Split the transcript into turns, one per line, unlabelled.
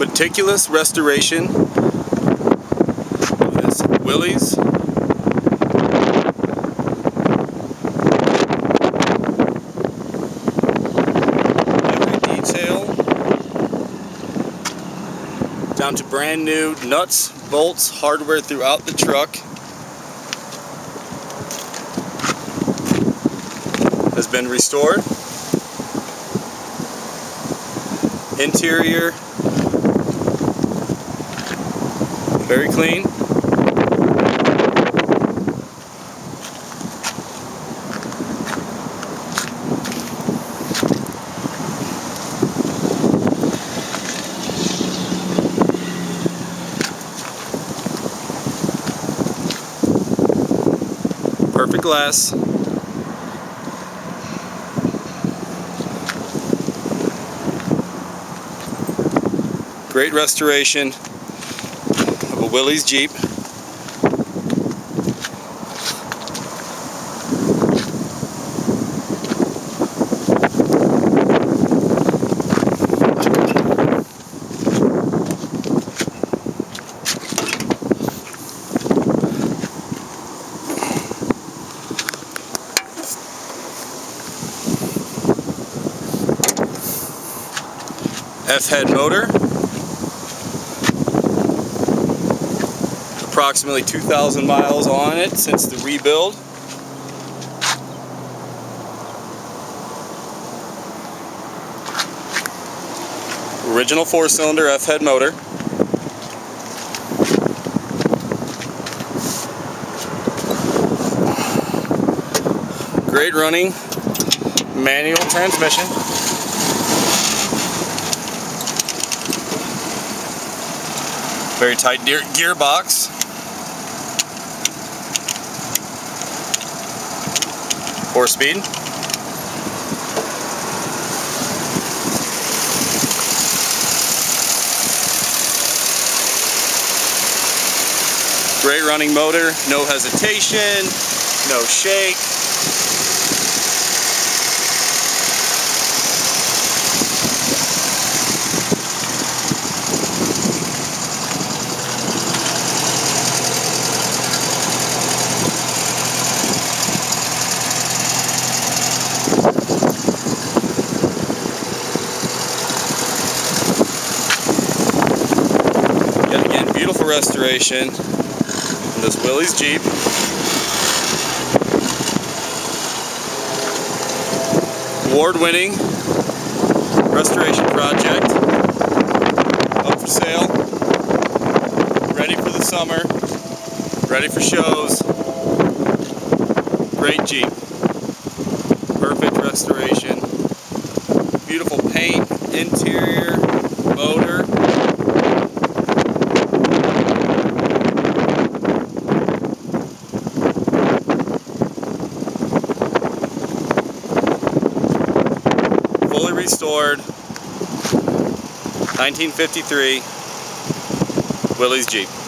meticulous restoration of this Willys. Every detail. Down to brand new nuts, bolts, hardware throughout the truck. Has been restored. Interior, very clean. Perfect glass. Great restoration Willys Jeep. F-head motor. Approximately 2,000 miles on it since the rebuild. Original four-cylinder F-head motor. Great running manual transmission. Very tight gear gearbox. Four speed. Great running motor, no hesitation, no shake. Beautiful restoration in this Willys Jeep. Award-winning restoration project. Up for sale. Ready for the summer. Ready for shows. Great Jeep. Perfect restoration. Beautiful paint, interior, motor. fully restored 1953 Willys Jeep.